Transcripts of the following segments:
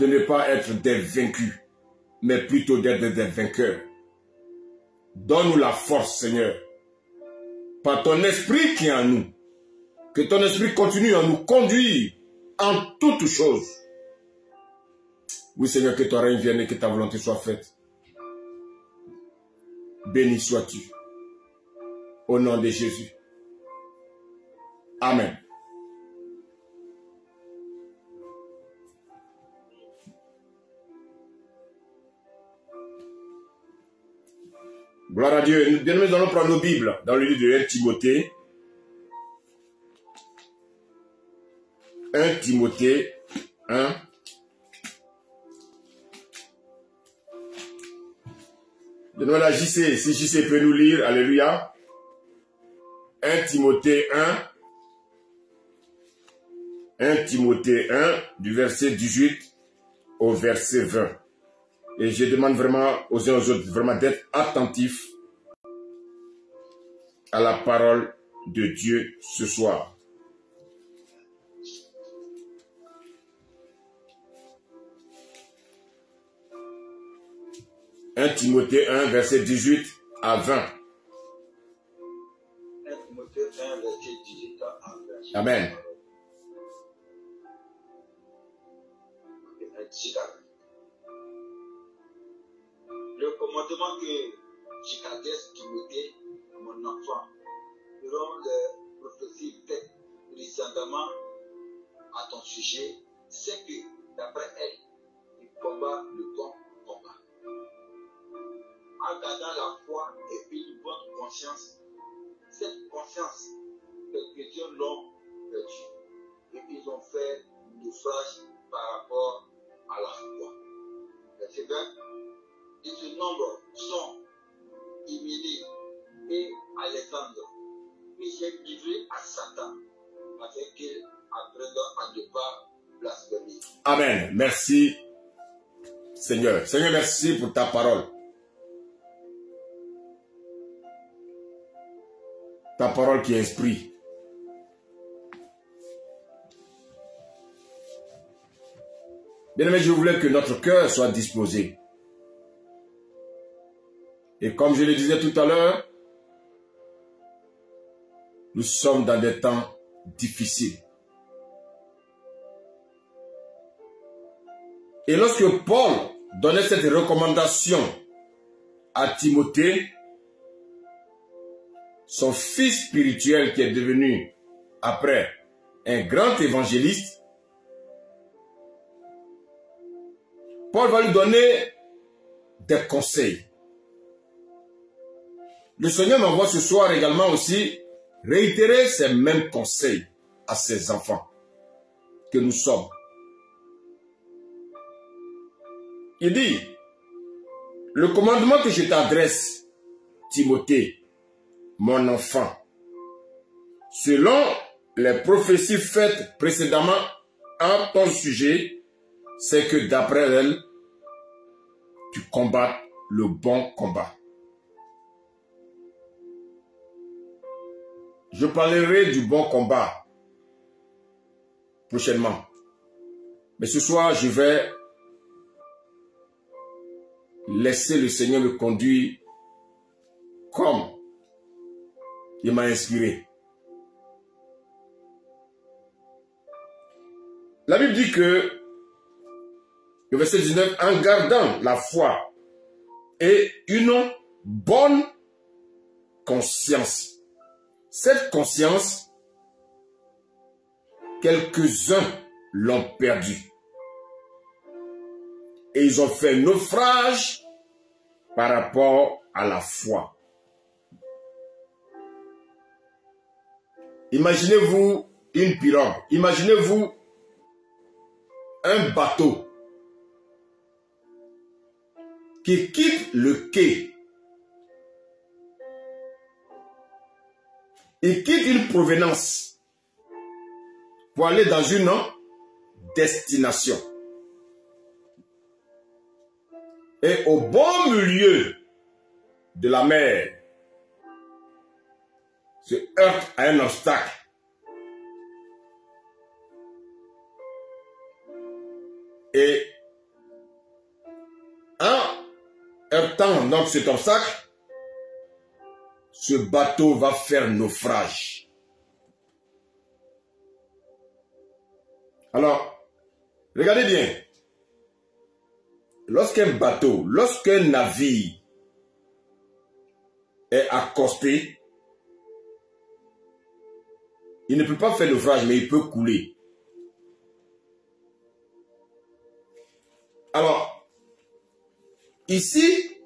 de ne pas être des vaincus, mais plutôt d'être des vainqueurs. Donne-nous la force, Seigneur, par ton esprit qui est en nous. Que ton esprit continue à nous conduire en toutes choses. Oui, Seigneur, que ton règne vienne et que ta volonté soit faite. Béni sois-tu. Au nom de Jésus. Amen. Gloire à Dieu. Bien, nous allons prendre nos Bibles dans le livre de 1 Timothée. 1 Timothée 1. Donnons la JC. Si JC peut nous lire, Alléluia. 1 Timothée 1. 1 Timothée 1, du verset 18 au verset 20. Et je demande vraiment aux uns aux autres vraiment d'être attentifs à la parole de Dieu ce soir. « 1 Timothée 1, verset 18 à 20. 1 Timothée 1, verset 18 à 20. Amen. Selon les prophéties faites récemment à ton sujet, c'est que, d'après elle, il combat le bon combat. En gardant la foi et une bonne conscience, cette conscience, quelques-uns l'ont perdue. Et ils ont fait naufrage par rapport à la foi. Verset 20. Et ce nombre sont Émilie et Alexandre, qui s'est livré à Satan, afin à ne pas blasphémer. Amen. Merci, Seigneur. Seigneur, merci pour ta parole. Ta parole qui est esprit. Bien-aimé, je voulais que notre cœur soit disposé. Et comme je le disais tout à l'heure, nous sommes dans des temps difficiles. Et lorsque Paul donnait cette recommandation à Timothée, son fils spirituel qui est devenu après un grand évangéliste, Paul va lui donner des conseils. Le Seigneur m'envoie ce soir également aussi réitérer ces mêmes conseils à ses enfants que nous sommes. Il dit, le commandement que je t'adresse, Timothée, mon enfant, selon les prophéties faites précédemment en ton sujet, c'est que d'après elle, tu combats le bon combat. Je parlerai du bon combat prochainement. Mais ce soir, je vais laisser le Seigneur me conduire comme il m'a inspiré. La Bible dit que, le verset 19, en gardant la foi et une bonne conscience. Cette conscience, quelques-uns l'ont perdue. Et ils ont fait naufrage par rapport à la foi. Imaginez-vous une pirogue. Imaginez-vous un bateau qui quitte le quai. Il quitte une provenance pour aller dans une destination. Et au bon milieu de la mer, se heurte à un obstacle. Et en heurtant donc cet obstacle, ce bateau va faire naufrage. Alors, regardez bien. Lorsqu'un bateau, lorsqu'un navire est accosté, il ne peut pas faire naufrage, mais il peut couler. Alors, ici,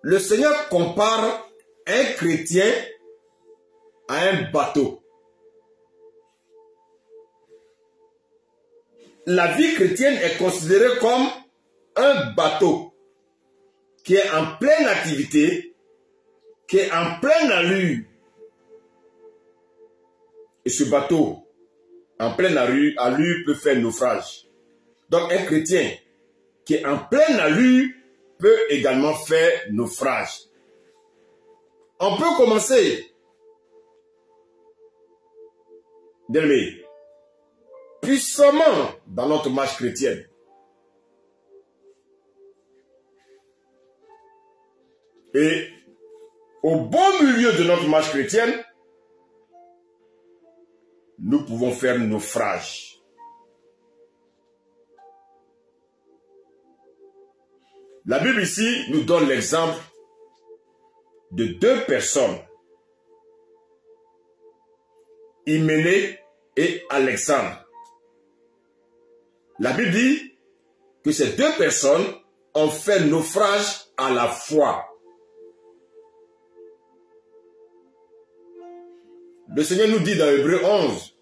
le Seigneur compare un chrétien à un bateau. La vie chrétienne est considérée comme un bateau qui est en pleine activité, qui est en pleine allure. Et ce bateau, en pleine allure, allure peut faire naufrage. Donc un chrétien qui est en pleine allure peut également faire naufrage. On peut commencer. Bien puissamment dans notre marche chrétienne. Et au bon milieu de notre marche chrétienne, nous pouvons faire naufrage. La Bible ici nous donne l'exemple de deux personnes, Hyménée et Alexandre. La Bible dit que ces deux personnes ont fait naufrage à la foi. Le Seigneur nous dit dans Hébreu 11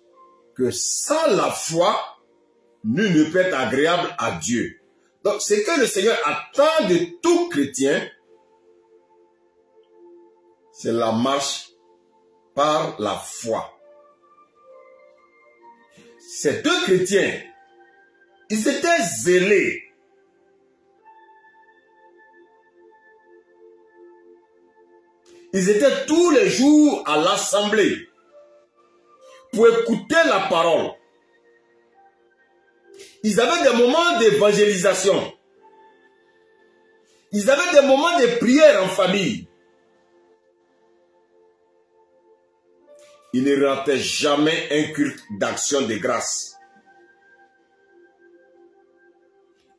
que sans la foi, nul ne peut être agréable à Dieu. Donc, ce que le Seigneur attend de tout chrétien, c'est la marche par la foi. Ces deux chrétiens, ils étaient zélés. Ils étaient tous les jours à l'assemblée pour écouter la parole. Ils avaient des moments d'évangélisation. Ils avaient des moments de prière en famille. Ils ne rataient jamais un culte d'action de grâce.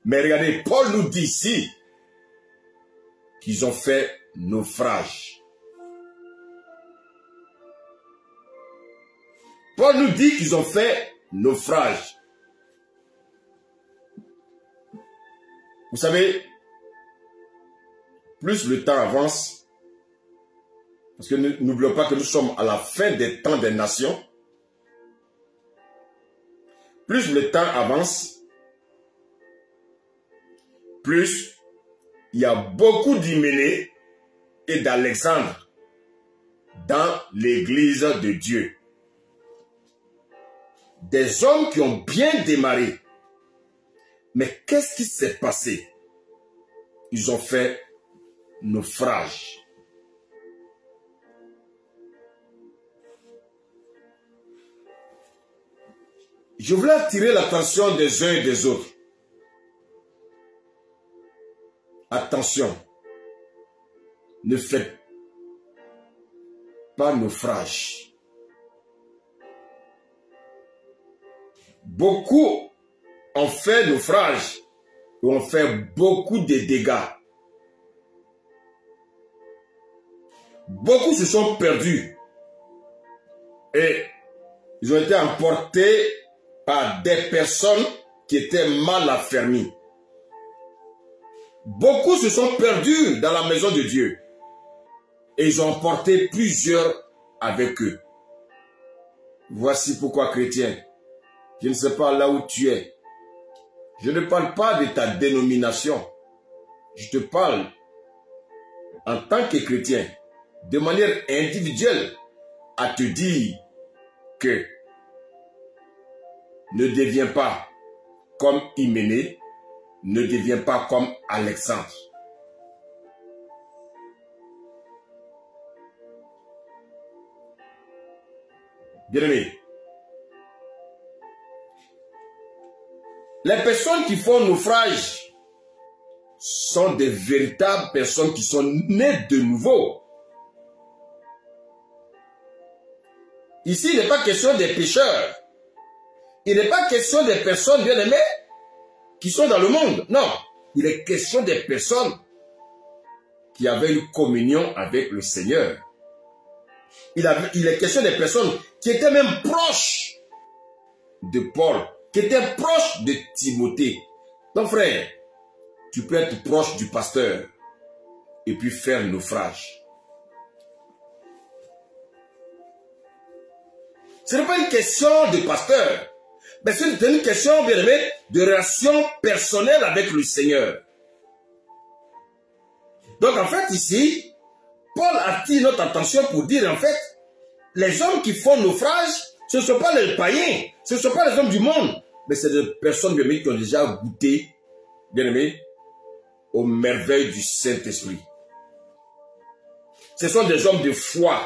Mais regardez, Paul nous dit ici qu'ils ont fait naufrage. Paul nous dit qu'ils ont fait naufrage. Vous savez, plus le temps avance, parce que n'oublions pas que nous sommes à la fin des temps des nations, plus le temps avance, plus il y a beaucoup d'Hyménée et d'Alexandre dans l'église de Dieu. Des hommes qui ont bien démarré, mais qu'est-ce qui s'est passé? Ils ont fait naufrage. Je voulais attirer l'attention des uns et des autres. Attention, ne faites pas naufrage. Beaucoup on fait naufrage et on fait beaucoup de dégâts. Beaucoup se sont perdus et ils ont été emportés des personnes qui étaient mal affermies. Beaucoup se sont perdus dans la maison de Dieu et ils ont emporté plusieurs avec eux. Voici pourquoi chrétien, je ne sais pas là où tu es, je ne parle pas de ta dénomination. Je te parle en tant que chrétien, de manière individuelle, à te dire que ne deviens pas comme Hyménée, ne deviens pas comme Alexandre. Bien-aimé, Les personnes qui font naufrage sont des véritables personnes qui sont nées de nouveau. Ici, il n'est pas question des pécheurs. Il n'est pas question des personnes bien aimées qui sont dans le monde. Non, il est question des personnes qui avaient une communion avec le Seigneur. Il, il est question des personnes qui étaient même proches de Paul, qui étaient proches de Timothée. Donc frère, tu peux être proche du pasteur et puis faire naufrage. Ce n'est pas une question de pasteur, mais c'est une question, bien aimé, de relation personnelle avec le Seigneur. Donc en fait ici, Paul attire notre attention pour dire en fait, les hommes qui font naufrage, ce ne sont pas les païens, ce ne sont pas les hommes du monde, mais c'est des personnes bien aimées qui ont déjà goûté, bien aimé, aux merveilles du Saint-Esprit. Ce sont des hommes de foi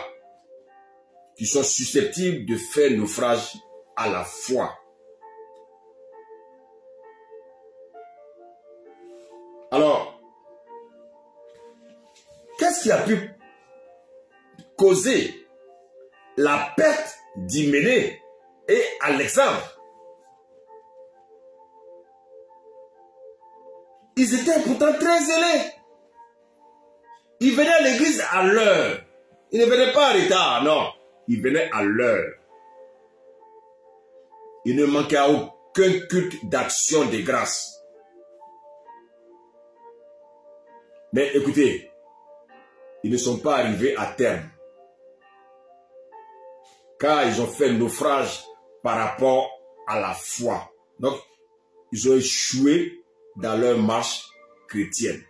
qui sont susceptibles de faire naufrage à la foi. Qui a pu causer la perte d'Hyménée et Alexandre Ils étaient pourtant très zélés. Ils venaient à l'église à l'heure. Ils ne venaient pas en retard, non. Ils venaient à l'heure. Il ne manquait aucun culte d'action de grâce. Mais écoutez, ils ne sont pas arrivés à terme. Car ils ont fait naufrage par rapport à la foi. Donc, ils ont échoué dans leur marche chrétienne.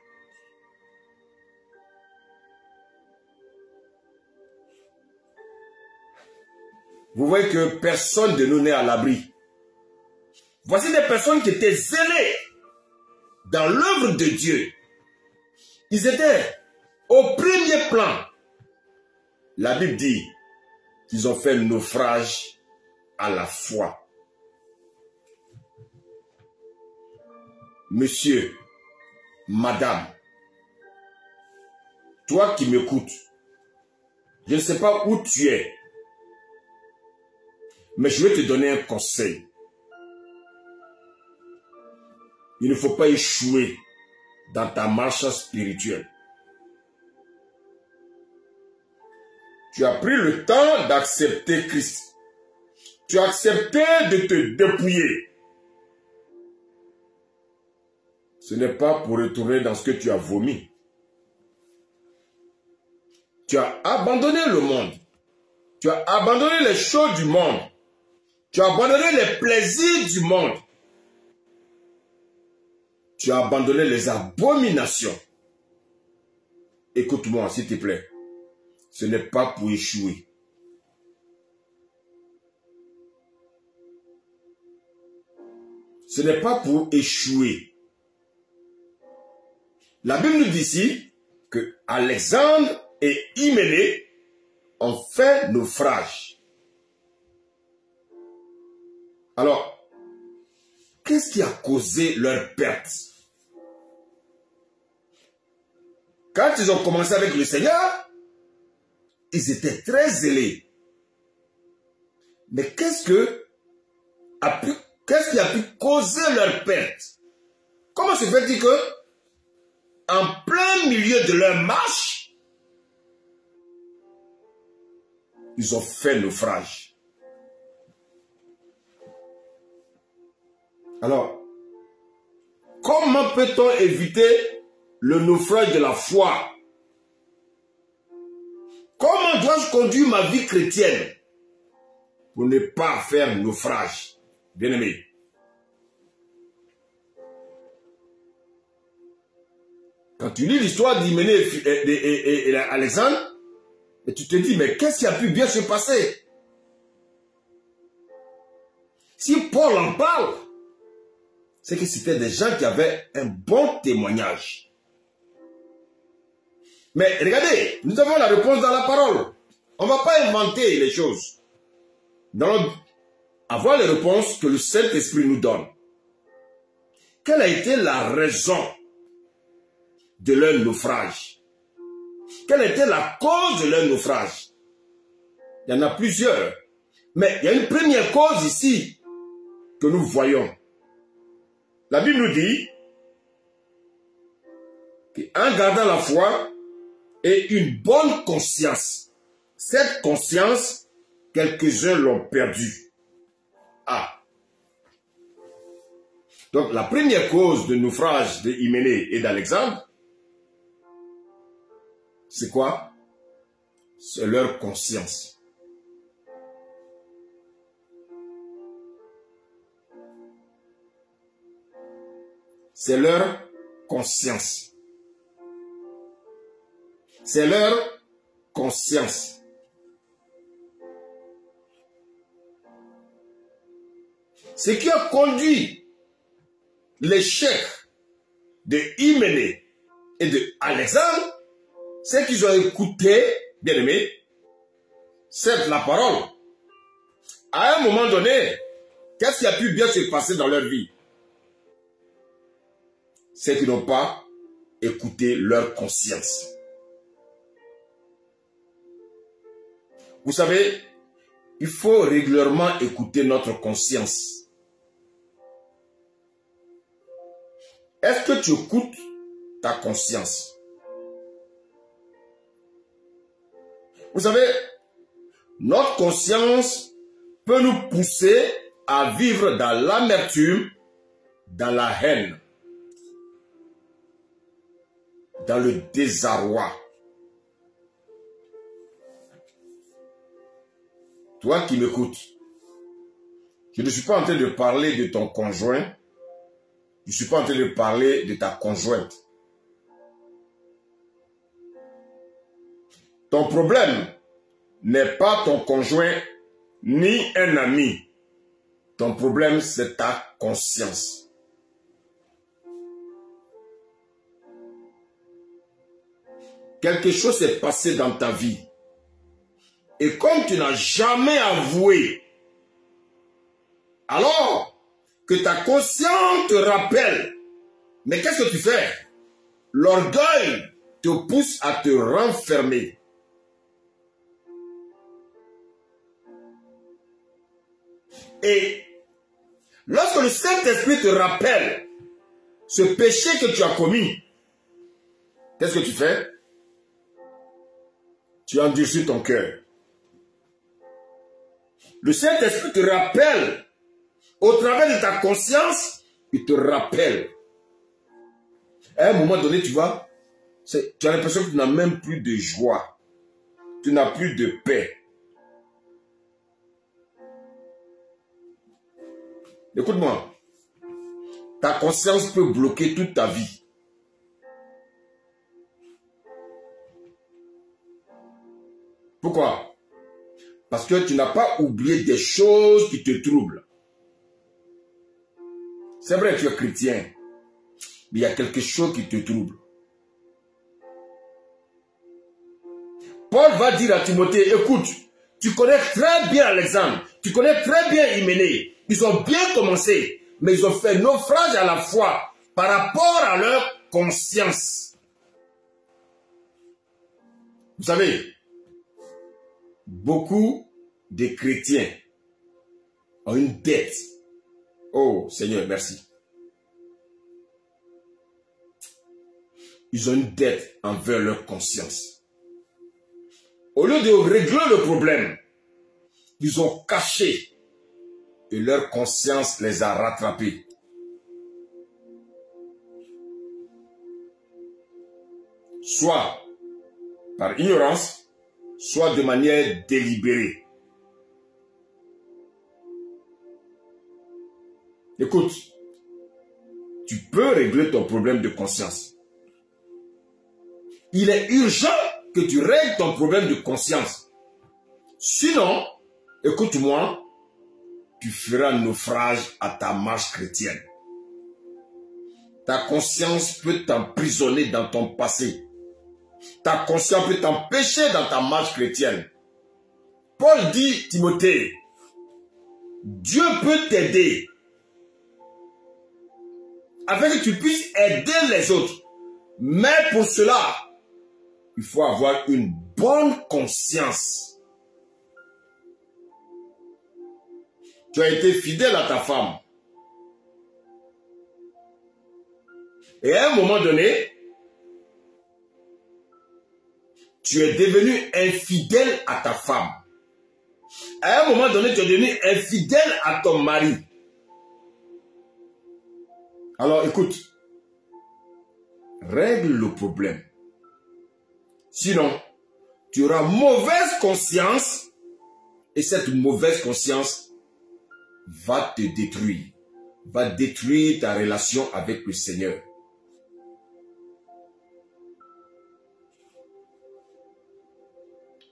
Vous voyez que personne de nous n'est à l'abri. Voici des personnes qui étaient zélées dans l'œuvre de Dieu. Ils étaient au premier plan. La Bible dit qu'ils ont fait naufrage à la foi. Monsieur, Madame, toi qui m'écoutes, je ne sais pas où tu es, mais je vais te donner un conseil. Il ne faut pas échouer dans ta marche spirituelle. Tu as pris le temps d'accepter Christ. Tu as accepté de te dépouiller. Ce n'est pas pour retourner dans ce que tu as vomi. Tu as abandonné le monde. Tu as abandonné les choses du monde. Tu as abandonné les plaisirs du monde. Tu as abandonné les abominations. Écoute-moi, s'il te plaît. Ce n'est pas pour échouer. Ce n'est pas pour échouer. La Bible nous dit ici que Alexandre et Hyménée ont fait naufrage. Alors, qu'est-ce qui a causé leur perte? Quand ils ont commencé avec le Seigneur, ils étaient très zélés. Mais qu'est-ce que a pu, qu'est-ce qui a pu causer leur perte? Comment se fait-il que en plein milieu de leur marche, ils ont fait naufrage? Alors, comment peut-on éviter le naufrage de la foi? Dois-je conduire ma vie chrétienne pour ne pas faire naufrage Bien-aimé, Quand tu lis l'histoire d'Hyménée et, et, Alexandre, tu te dis, mais qu'est-ce qui a pu bien se passer? Si Paul en parle, c'est que c'était des gens qui avaient un bon témoignage. Mais regardez, nous avons la réponse dans la parole. On ne va pas inventer les choses. Allons avoir les réponses que le Saint-Esprit nous donne. Quelle a été la raison de leur naufrage? Quelle était la cause de leur naufrage? Il y en a plusieurs. Mais il y a une première cause ici que nous voyons. La Bible nous dit qu'en gardant la foi et une bonne conscience, cette conscience, quelques-uns l'ont perdue. Ah. Donc la première cause de naufrage de Hyménée et d'Alexandre, c'est quoi? C'est leur conscience. C'est leur conscience. C'est leur conscience. Ce qui a conduit l'échec de Hyménée et de Alexandre, c'est qu'ils ont écouté, bien aimé, c'est la parole. À un moment donné, qu'est-ce qui a pu bien se passer dans leur vie? C'est qu'ils n'ont pas écouté leur conscience. Vous savez, il faut régulièrement écouter notre conscience. Est-ce que tu écoutes ta conscience? Vous savez, notre conscience peut nous pousser à vivre dans l'amertume, dans la haine, dans le désarroi. Toi qui m'écoutes, je ne suis pas en train de parler de ton conjoint, je ne suis pas en train de parler de ta conjointe. Ton problème n'est pas ton conjoint ni un ami. Ton problème, c'est ta conscience. Quelque chose s'est passé dans ta vie. Et comme tu n'as jamais avoué, alors que ta conscience te rappelle, mais qu'est-ce que tu fais? L'orgueil te pousse à te renfermer. Et lorsque le Saint-Esprit te rappelle ce péché que tu as commis, qu'est-ce que tu fais? Tu endurcis ton cœur. Le Saint-Esprit te rappelle, au travers de ta conscience, il te rappelle. À un moment donné, tu vois, tu as l'impression que tu n'as même plus de joie. Tu n'as plus de paix. Écoute-moi. Ta conscience peut bloquer toute ta vie. Pourquoi? Parce que tu n'as pas oublié des choses qui te troublent. C'est vrai, tu es chrétien, mais il y a quelque chose qui te trouble. Paul va dire à Timothée, écoute, tu connais très bien Alexandre, tu connais très bien Hyménée, ils ont bien commencé, mais ils ont fait naufrage à la fois par rapport à leur conscience. Vous savez, beaucoup de chrétiens ont une dette. Oh Seigneur, merci. Ils ont une dette envers leur conscience. Au lieu de régler le problème, ils ont caché et leur conscience les a rattrapés. Soit par ignorance, soit de manière délibérée. Écoute, tu peux régler ton problème de conscience. Il est urgent que tu règles ton problème de conscience. Sinon, écoute-moi, tu feras naufrage à ta marche chrétienne. Ta conscience peut t'emprisonner dans ton passé. Ta conscience peut t'empêcher dans ta marche chrétienne. Paul dit, Timothée, Dieu peut t'aider afin que tu puisses aider les autres. Mais pour cela, il faut avoir une bonne conscience. Tu as été fidèle à ta femme. Et à un moment donné, tu es devenu infidèle à ta femme. À un moment donné, tu es devenu infidèle à ton mari. Alors écoute, règle le problème. Sinon, tu auras mauvaise conscience et cette mauvaise conscience va te détruire, va détruire ta relation avec le Seigneur.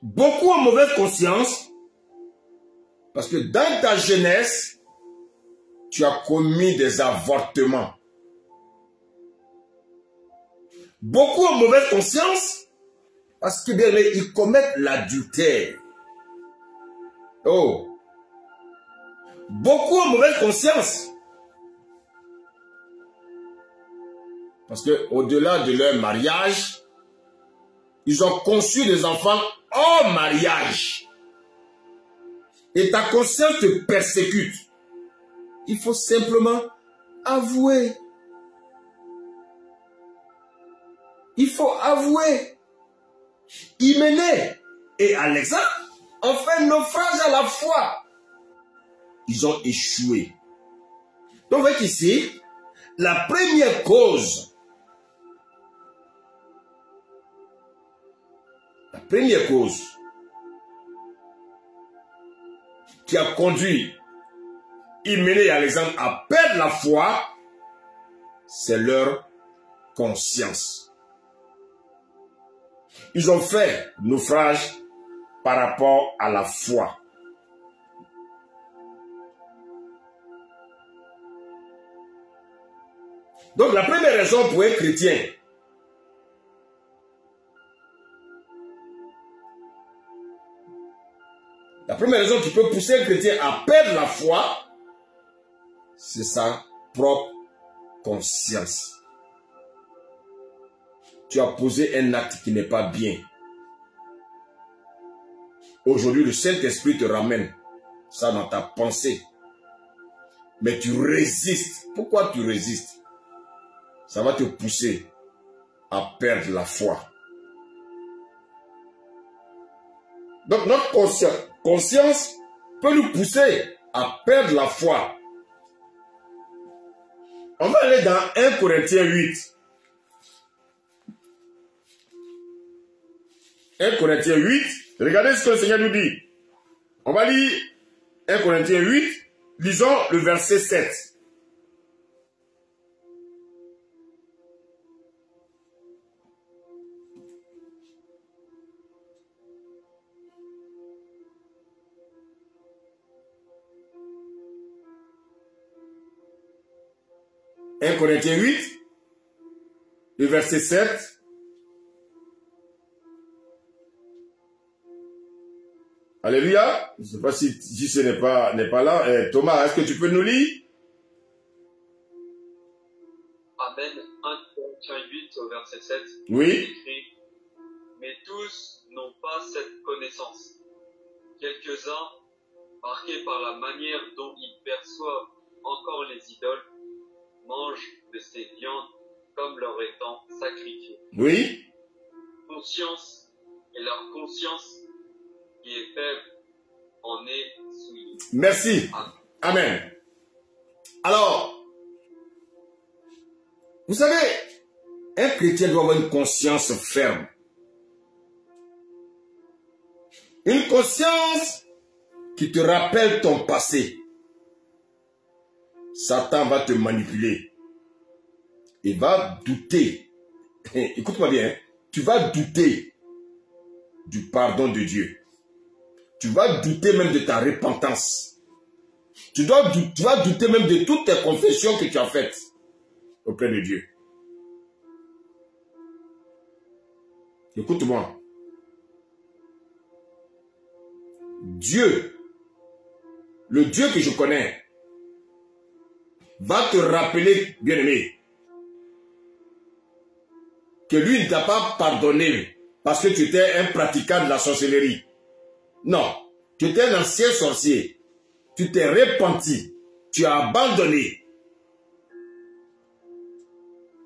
Beaucoup ont mauvaise conscience parce que dans ta jeunesse, tu as commis des avortements. Beaucoup ont mauvaise conscience parce que bien ils commettent l'adultère. Oh. Beaucoup ont mauvaise conscience. Parce que au-delà de leur mariage, ils ont conçu des enfants hors mariage. Et ta conscience te persécute. Il faut simplement avouer. Il faut avouer. Hyménée et Alexandre ont fait naufrage à la fois. Ils ont échoué. Donc, vous voyez qu'ici, la première cause première cause qui a conduit Hyménée et Alexandre à perdre la foi, c'est leur conscience. Ils ont fait naufrage par rapport à la foi. Donc la première raison pour un chrétien La première raison qui peut pousser un chrétien à perdre la foi, c'est sa propre conscience. Tu as posé un acte qui n'est pas bien. Aujourd'hui, le Saint-Esprit te ramène ça dans ta pensée. Mais tu résistes. Pourquoi tu résistes? Ça va te pousser à perdre la foi. Donc notre conscience, peut nous pousser à perdre la foi. On va aller dans 1 Corinthiens 8. 1 Corinthiens 8. Regardez ce que le Seigneur nous dit. On va lire 1 Corinthiens 8. Lisons le verset 7. 1 Corinthiens 8, le verset 7. Alléluia. Je ne sais pas si, si ce n'est pas, n'est pas là. Eh, Thomas, est-ce que tu peux nous lire? Amen. 1 Corinthiens 8 au verset 7. Oui. Écrit, Mais tous n'ont pas cette connaissance. Quelques-uns, marqués par la manière dont ils perçoivent encore les idoles, mangent de ces viandes comme leur étant sacrifiées. Oui. Conscience et leur conscience qui est faible en est souillée. Merci. Amen. Amen. Alors, vous savez, un chrétien doit avoir une conscience ferme. Une conscience qui te rappelle ton passé. Satan va te manipuler. Il va douter. Écoute-moi bien. hein. Tu vas douter du pardon de Dieu. Tu vas douter même de ta repentance. Tu, tu vas douter même de toutes tes confessions que tu as faites auprès de Dieu. Écoute-moi. Dieu, le Dieu que je connais, va te rappeler, bien-aimé, que lui ne t'a pas pardonné parce que tu étais un pratiquant de la sorcellerie. Non, tu étais un ancien sorcier. Tu t'es repenti. Tu as abandonné.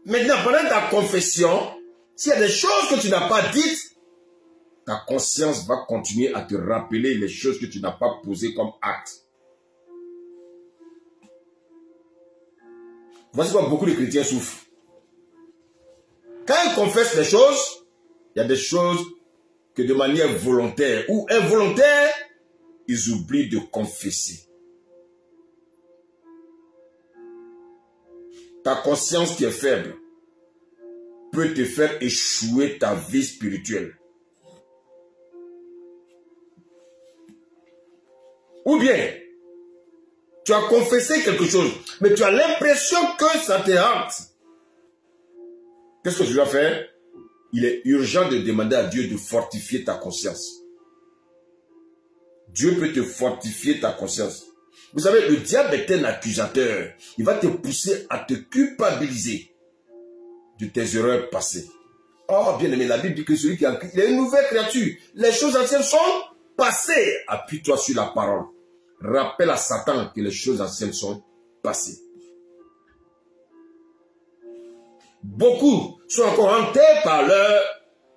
Maintenant, pendant ta confession, s'il y a des choses que tu n'as pas dites, ta conscience va continuer à te rappeler les choses que tu n'as pas posées comme acte. Voici quoi beaucoup de chrétiens souffrent. Quand ils confessent les choses, il y a des choses que de manière volontaire ou involontaire, ils oublient de confesser. Ta conscience qui est faible peut te faire échouer ta vie spirituelle. Ou bien, tu as confessé quelque chose, mais tu as l'impression que ça te hante. Qu'est-ce que tu dois faire? Il est urgent de demander à Dieu de fortifier ta conscience. Dieu peut te fortifier ta conscience. Vous savez, le diable est un accusateur. Il va te pousser à te culpabiliser de tes erreurs passées. Oh, bien aimé, la Bible dit que celui qui a il est une nouvelle créature. Les choses anciennes sont passées. Appuie-toi sur la parole. Rappelle à Satan que les choses anciennes sont passées. Beaucoup sont encore hantés par leur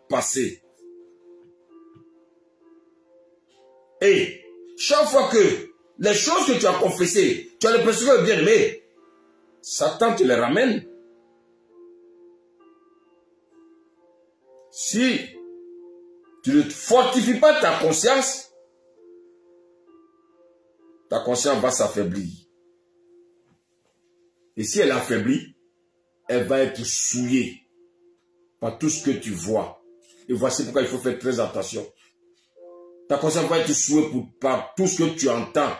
passé. Et chaque fois que les choses que tu as confessées, tu as l'impression que bien aimé, Satan te les ramène. Si tu ne fortifies pas ta conscience, ta conscience va s'affaiblir. Et si elle affaiblit, elle va être souillée par tout ce que tu vois. Et voici pourquoi il faut faire très attention. Ta conscience va être souillée par tout ce que tu entends.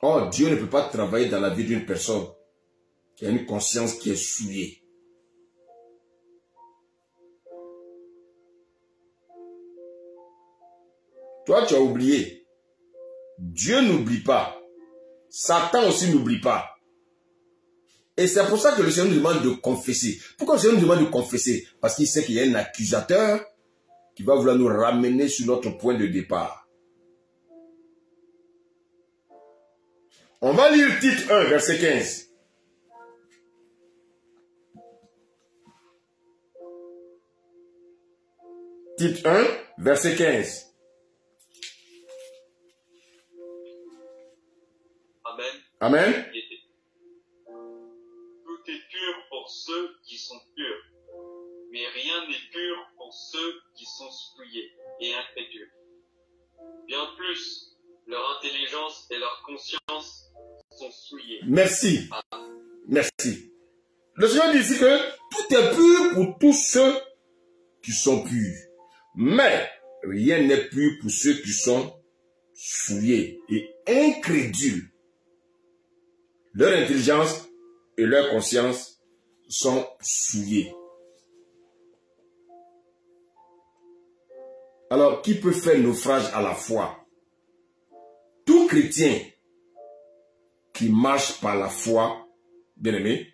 Oh, Dieu ne peut pas travailler dans la vie d'une personne qui a une conscience qui est souillée. Toi, tu as oublié. Dieu n'oublie pas. Satan aussi n'oublie pas. Et c'est pour ça que le Seigneur nous demande de confesser. Pourquoi le Seigneur nous demande de confesser? Parce qu'il sait qu'il y a un accusateur qui va vouloir nous ramener sur notre point de départ. On va lire titre 1, verset 15. Titre 1, verset 15. Amen. Tout est pur pour ceux qui sont purs, mais rien n'est pur pour ceux qui sont souillés et incrédules. Bien plus, leur intelligence et leur conscience sont souillées. Merci. Merci. Le Seigneur dit ici que tout est pur pour tous ceux qui sont purs. Mais rien n'est pur pour ceux qui sont souillés et incrédules. Leur intelligence et leur conscience sont souillées. Alors, qui peut faire naufrage à la foi? Tout chrétien qui marche par la foi, bien aimé,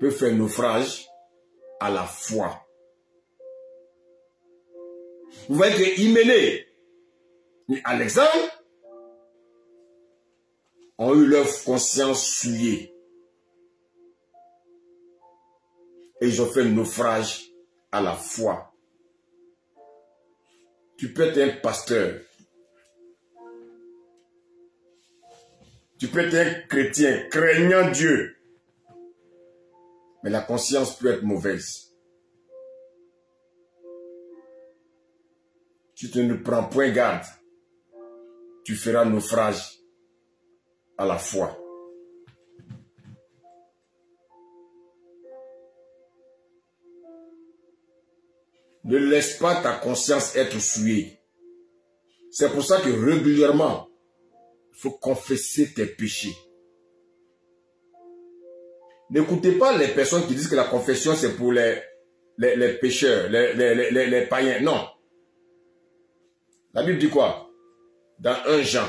peut faire naufrage à la foi. Vous voyez que Hyménée et Alexandre ont eu leur conscience souillée. Et ils ont fait naufrage à la foi. Tu peux être un pasteur. Tu peux être un chrétien craignant Dieu. Mais la conscience peut être mauvaise. Si tu ne prends point garde, tu feras naufrage la foi. Ne laisse pas ta conscience être souillée. C'est pour ça que régulièrement, il faut confesser tes péchés. N'écoutez pas les personnes qui disent que la confession c'est pour les, les, pécheurs, les, les, les, païens. Non. La Bible dit quoi? Dans un Jean,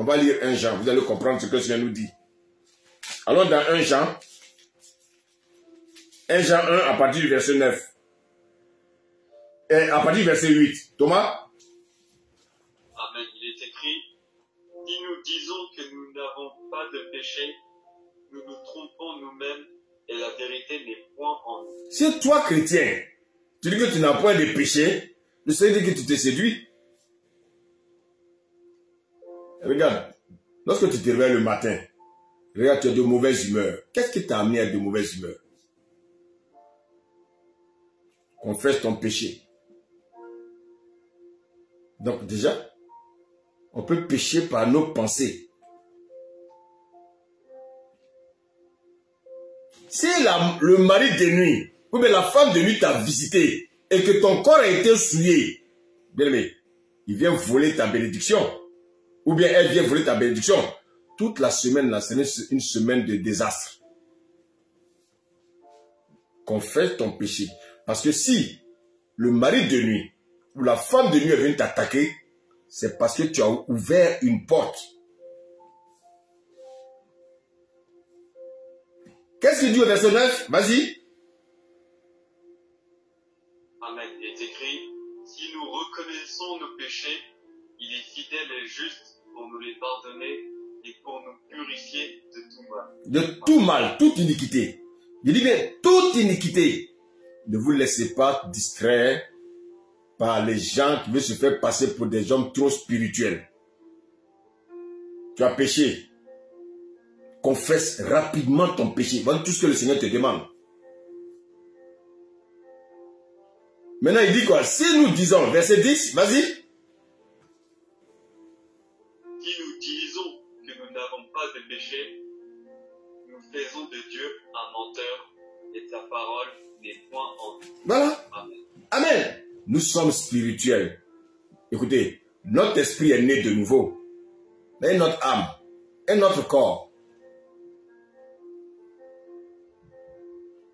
On va lire un Jean, vous allez comprendre ce que Seigneur nous dit. Allons dans un Jean. Un Jean 1 à partir du verset 9. Et à partir du verset 8. Thomas? Amen. Il est écrit, si nous disons que nous n'avons pas de péché, nous nous trompons nous-mêmes et la vérité n'est point en nous. Si toi, chrétien, tu dis que tu n'as point de péché, le Seigneur dit que tu te séduis. Regarde, lorsque tu te réveilles le matin, regarde, tu as de mauvaise humeur. Qu'est-ce qui t'a amené à de mauvaise humeur? Confesse ton péché. Donc déjà, on peut pécher par nos pensées. Si le mari de nuit ou bien la femme de nuit t'a visité et que ton corps a été souillé, bien aimé, il vient voler ta bénédiction. Ou bien elle vient voler ta bénédiction. Toute la semaine, là, c'est une- semaine de désastre. Confesse ton péché. Parce que si le mari de nuit ou la femme de nuit est venue t'attaquer, c'est parce que tu as ouvert une porte. Qu'est-ce qu'il dit au verset 9 Vas-y. Amen. Il est écrit, si nous reconnaissons nos péchés, il est fidèle et juste pour nous les pardonner et pour nous purifier de tout mal. de tout mal, toute iniquité. Je dis bien toute iniquité. Ne vous laissez pas distraire par les gens qui veulent se faire passer pour des hommes trop spirituels. Tu as péché. Confesse rapidement ton péché. Voilà tout ce que le Seigneur te demande. Maintenant, il dit quoi? Si nous disons, verset 10, vas-y. N'avons pas de péché, nous faisons de Dieu un menteur et sa parole n'est point en nous. Voilà. Amen. Amen. Nous sommes spirituels. Écoutez, notre esprit est né de nouveau. Et notre âme. Et notre corps.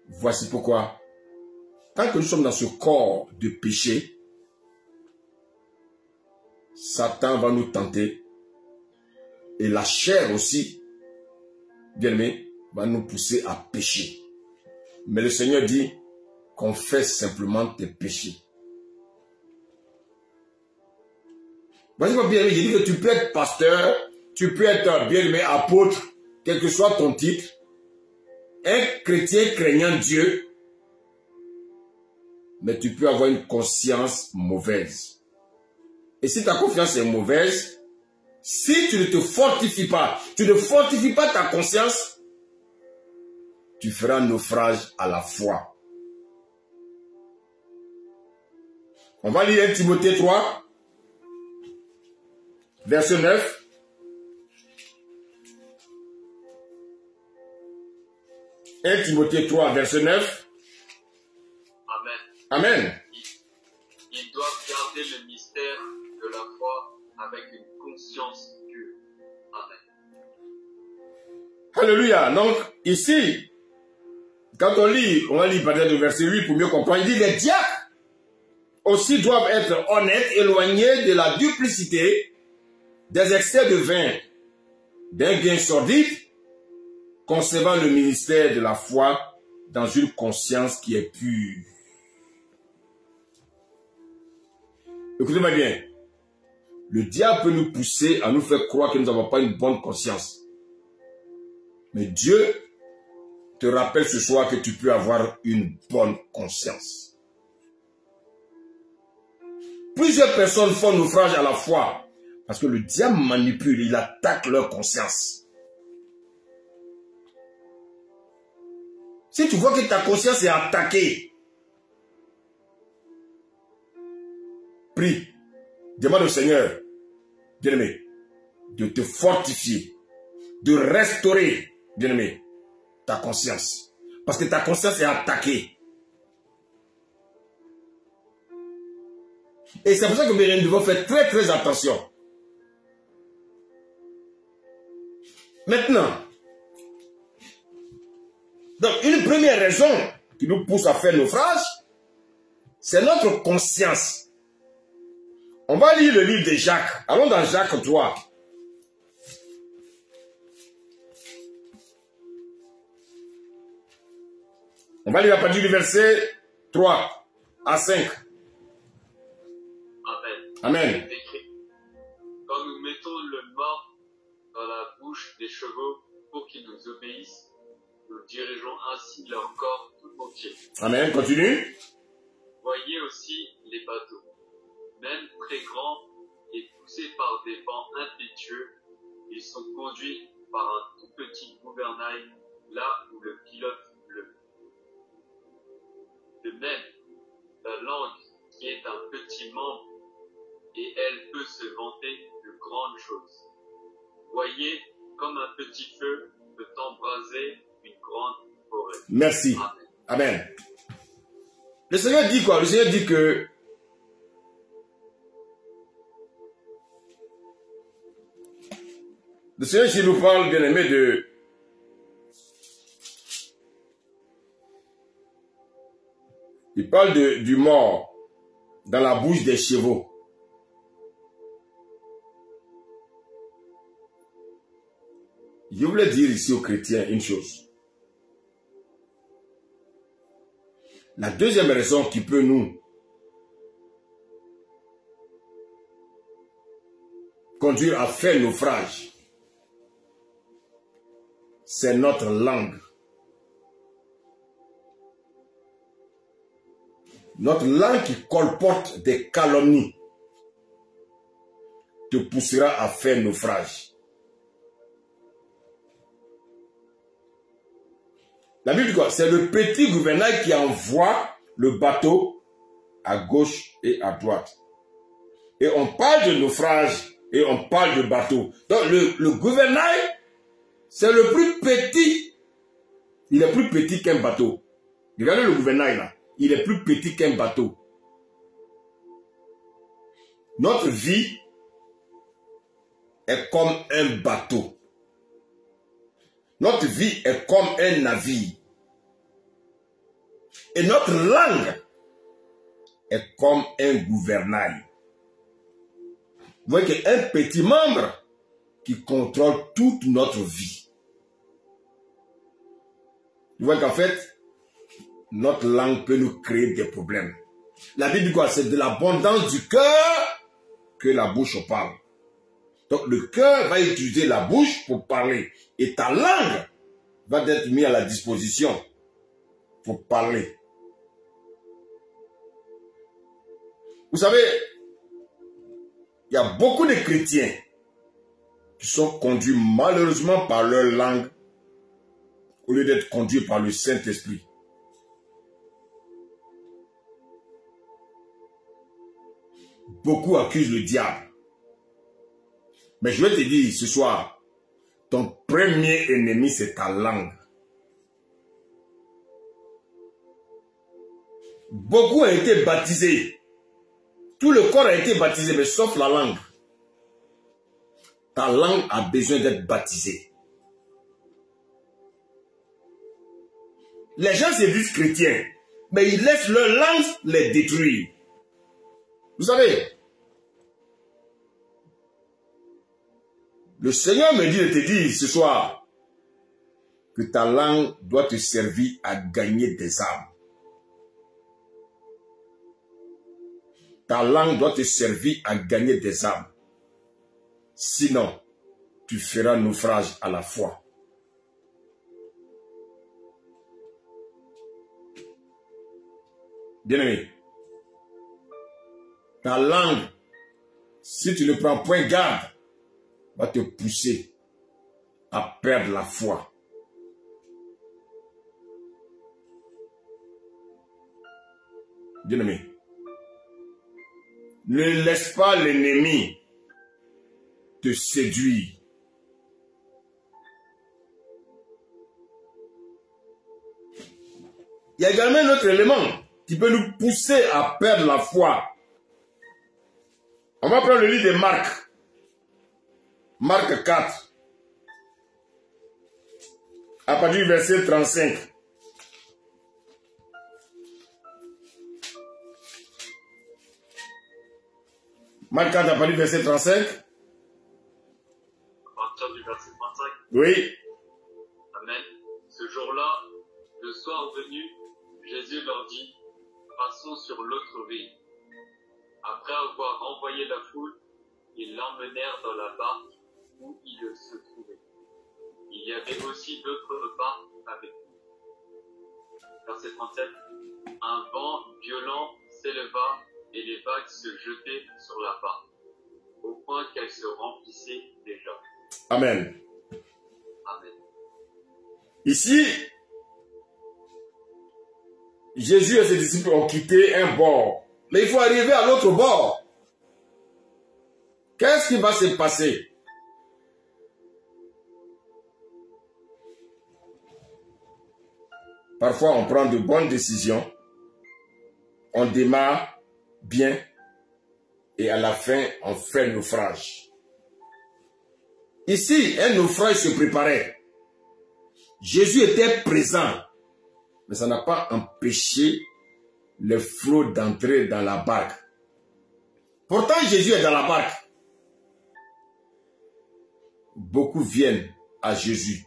Voici pourquoi, tant que nous sommes dans ce corps de péché, Satan va nous tenter. Et la chair aussi, bien aimé, va nous pousser à pécher. Mais le Seigneur dit, confesse simplement tes péchés. Vas-y, mon bien-aimé, j'ai dit que tu peux être pasteur, tu peux être bien-aimé apôtre, quel que soit ton titre, un chrétien craignant Dieu, mais tu peux avoir une conscience mauvaise. Et si ta confiance est mauvaise, si tu ne te fortifies pas, tu ne fortifies pas ta conscience, tu feras naufrage à la foi. On va lire 1 Timothée 3, verset 9. « 1 Timothée 3, verset 9. Amen. Amen. Ils doivent garder le mystère de la foi avec une Alléluia. Donc, ici, quand on lit, on va lire peut-être le verset 8 pour mieux comprendre, il dit les diacres aussi doivent être honnêtes, éloignés de la duplicité, des excès de vin, d'un gain sordide, concevant le ministère de la foi dans une conscience qui est pure. Écoutez-moi bien. Le diable peut nous pousser à nous faire croire que nous n'avons pas une bonne conscience. Mais Dieu te rappelle ce soir que tu peux avoir une bonne conscience. Plusieurs personnes font naufrage à la fois parce que le diable manipule, il attaque leur conscience. Si tu vois que ta conscience est attaquée, prie, demande au Seigneur, bien-aimé, de te fortifier, de restaurer, bien-aimé, ta conscience. Parce que ta conscience est attaquée. Et c'est pour ça que nous devons faire très très attention. Maintenant, donc une première raison qui nous pousse à faire naufrage, c'est notre conscience. On va lire le livre de Jacques. Allons dans Jacques 3. On va lire à partir du verset 3 à 5. Amen. Amen. Quand nous mettons le mort dans la bouche des chevaux pour qu'ils nous obéissent, nous dirigeons ainsi leur corps tout entier. Amen, continue. Voyez aussi les bateaux même très grands et poussés par des vents impétueux, ils sont conduits par un tout petit gouvernail là où le pilote le. De même, la langue qui est un petit membre et elle peut se vanter de grandes choses. Voyez comme un petit feu peut embraser une grande forêt. Merci. Amen. Amen. Le Seigneur dit quoi? Le Seigneur dit que le Seigneur ici nous parle, bien aimé, de il parle de, du mort dans la bouche des chevaux. Je voulais dire ici aux chrétiens une chose. La deuxième raison qui peut nous conduire à faire naufrage, c'est notre langue. Notre langue qui colporte des calomnies te poussera à faire naufrage. La Bible dit quoi? C'est le petit gouvernail qui envoie le bateau à gauche et à droite. Et on parle de naufrage et on parle de bateau. Donc le, le gouvernail, c'est le plus petit. Il est plus petit qu'un bateau. Regardez le gouvernail là. Il est plus petit qu'un bateau. Notre vie est comme un bateau. Notre vie est comme un navire. Et notre langue est comme un gouvernail. Vous voyez qu'un petit membre qui contrôle toute notre vie. Vous voyez qu'en fait, notre langue peut nous créer des problèmes. La Bible dit quoi? C'est de l'abondance du cœur que la bouche parle. Donc le cœur va utiliser la bouche pour parler. Et ta langue va être mise à la disposition pour parler. Vous savez, il y a beaucoup de chrétiens qui sont conduits malheureusement par leur langue au lieu d'être conduits par le Saint-Esprit. Beaucoup accusent le diable. Mais je vais te dire ce soir, ton premier ennemi, c'est ta langue. Beaucoup ont été baptisés. Tout le corps a été baptisé, mais sauf la langue. Ta langue a besoin d'être baptisée. Les gens se disent chrétiens, mais ils laissent leur langue les détruire. Vous savez, le Seigneur me dit de te dire ce soir que ta langue doit te servir à gagner des âmes. Ta langue doit te servir à gagner des âmes. Sinon, tu feras naufrage à la foi. Bien-aimé, ta langue, si tu ne prends point garde, va te pousser à perdre la foi. Bien-aimé, ne laisse pas l'ennemi te séduire. Il y a également un autre élément qui peut nous pousser à perdre la foi. On va prendre le livre de Marc. Marc 4. À partir du verset 35. Marc 4 à partir du verset 35. À partir du verset 35. Oui. Amen. Ce jour-là, le soir venu, Jésus leur dit, passons sur l'autre rive. Après avoir envoyé la foule, ils l'emmenèrent dans la barque où il se trouvait. Il y avait aussi d'autres barques avec lui. Verset 37. Un vent violent s'éleva et les vagues se jetaient sur la barque, au point qu'elle se remplissait déjà. Amen. Amen. Ici, Jésus et ses disciples ont quitté un bord. Mais il faut arriver à l'autre bord. Qu'est-ce qui va se passer? Parfois, on prend de bonnes décisions, on démarre bien et à la fin, on fait naufrage. Ici, un naufrage se préparait. Jésus était présent, mais ça n'a pas empêché les flots d'entrer dans la barque. Pourtant, Jésus est dans la barque. Beaucoup viennent à Jésus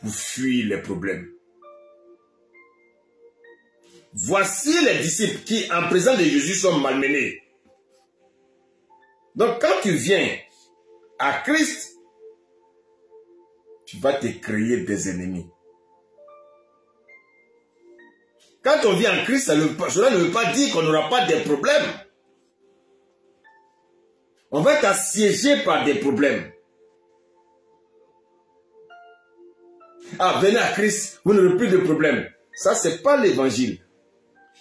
pour fuir les problèmes. Voici les disciples qui, en présence de Jésus, sont malmenés. Donc, quand tu viens à Christ, tu vas te créer des ennemis. Quand on vient en Christ, cela ne veut pas dire qu'on n'aura pas de problèmes. On va être assiégé par des problèmes. Ah, venez à Christ, vous n'aurez plus de problèmes. Ça, ce n'est pas l'évangile.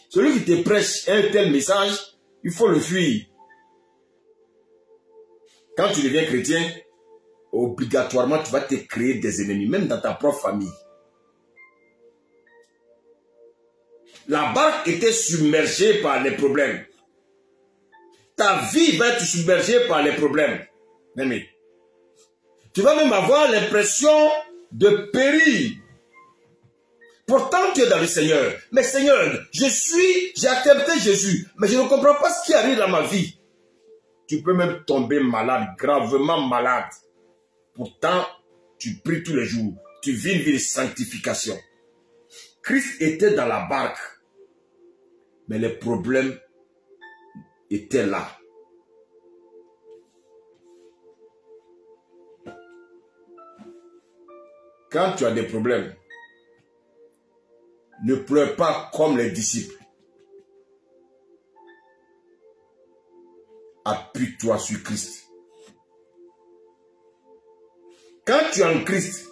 Celui qui te prêche un tel message, il faut le fuir. Quand tu deviens chrétien, obligatoirement, tu vas te créer des ennemis, même dans ta propre famille. La barque était submergée par les problèmes. Ta vie va être submergée par les problèmes. Tu vas même avoir l'impression de périr. Pourtant, tu es dans le Seigneur. Mais Seigneur, je suis, j'ai accepté Jésus, mais je ne comprends pas ce qui arrive dans ma vie. Tu peux même tomber malade, gravement malade. Pourtant, tu pries tous les jours. Tu vis une vie de sanctification. Christ était dans la barque. Mais les problèmes étaient là. Quand tu as des problèmes, ne pleure pas comme les disciples. Appuie-toi sur Christ. Quand tu es en Christ,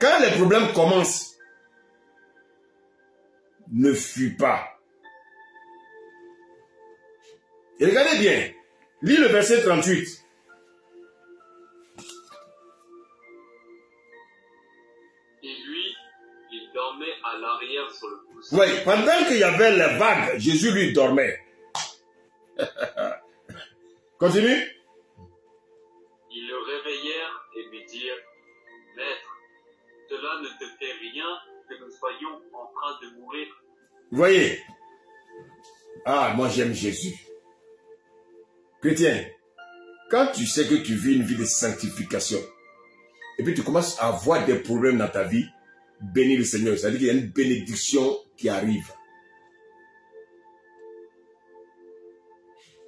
quand les problèmes commencent, ne fuis pas. Et regardez bien, lis le verset 38. Et lui, il dormait à l'arrière sur le coussin. Oui, pendant qu'il y avait les vagues, Jésus lui dormait. Continue. Ils le réveillèrent et lui dirent, Maître, cela ne te fait rien que nous soyons en train de mourir. Vous voyez? Ah, moi j'aime Jésus. Chrétien, quand tu sais que tu vis une vie de sanctification, et puis tu commences à avoir des problèmes dans ta vie, bénis le Seigneur. C'est-à-dire qu'il y a une bénédiction qui arrive.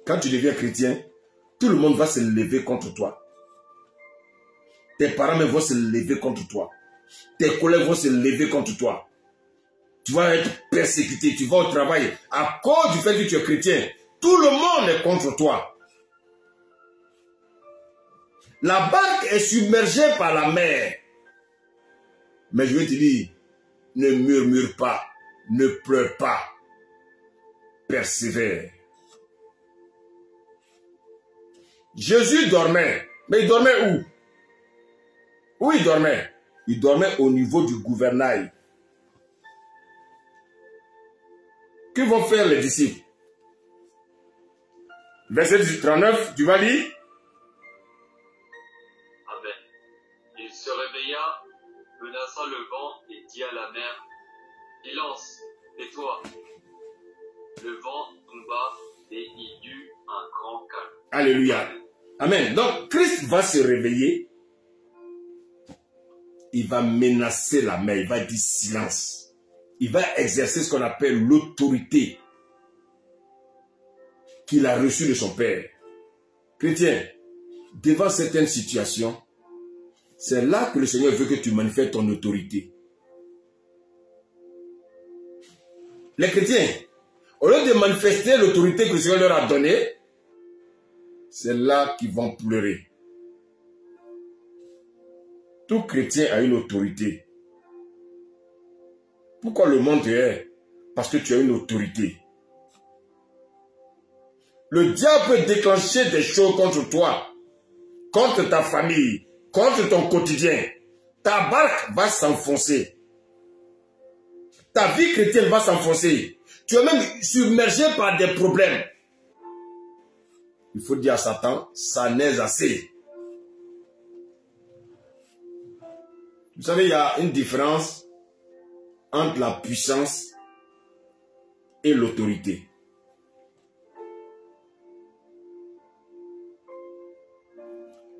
Quand tu deviens chrétien, tout le monde va se lever contre toi. Tes parents vont se lever contre toi. Tes collègues vont se lever contre toi. Tu vas être persécuté, tu vas au travail. À cause du fait que tu es chrétien, tout le monde est contre toi. La barque est submergée par la mer. Mais je vais te dire, ne murmure pas, ne pleure pas, persévère. Jésus dormait, mais il dormait où? Où il dormait? Il dormait au niveau du gouvernail. Que vont faire les disciples? Verset 39, tu vas lire? Amen. Il se réveilla, menaça le vent et dit à la mer, Silence, tais-toi. Le vent tomba et il y eut un grand calme. Alléluia. Amen. Donc Christ va se réveiller il va menacer la main, il va dire silence. Il va exercer ce qu'on appelle l'autorité qu'il a reçue de son Père. Chrétien, devant certaines situations, c'est là que le Seigneur veut que tu manifestes ton autorité. Les chrétiens, au lieu de manifester l'autorité que le Seigneur leur a donnée, c'est là qu'ils vont pleurer. Tout chrétien a une autorité. Pourquoi le monde est Parce que tu as une autorité. Le diable peut déclencher des choses contre toi, contre ta famille, contre ton quotidien. Ta barque va s'enfoncer. Ta vie chrétienne va s'enfoncer. Tu es même submergé par des problèmes. Il faut dire à Satan, ça n'est assez. Vous savez, il y a une différence entre la puissance et l'autorité.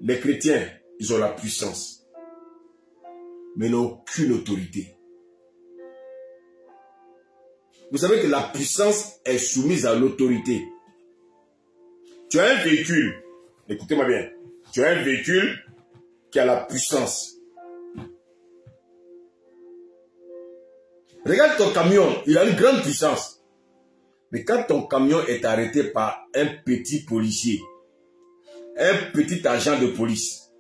Les chrétiens, ils ont la puissance, mais n'ont aucune autorité. Vous savez que la puissance est soumise à l'autorité. Tu as un véhicule, écoutez-moi bien, tu as un véhicule qui a la puissance. Regarde ton camion, il a une grande puissance. Mais quand ton camion est arrêté par un petit policier, un petit agent de police,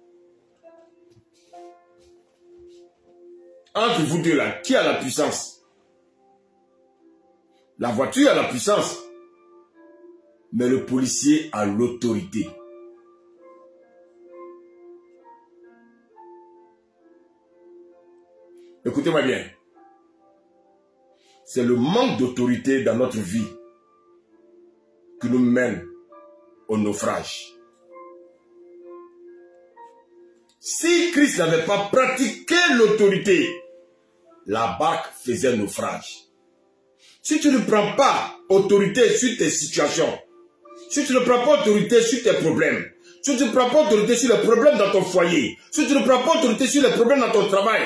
entre vous deux là, qui a la puissance? La voiture a la puissance, mais le policier a l'autorité. Écoutez-moi bien. C'est le manque d'autorité dans notre vie qui nous mène au naufrage. Si Christ n'avait pas pratiqué l'autorité, la barque faisait naufrage. Si tu ne prends pas autorité sur tes situations, si tu ne prends pas autorité sur tes problèmes, si tu ne prends pas autorité sur les problèmes dans ton foyer, si tu ne prends pas autorité sur les problèmes dans ton travail,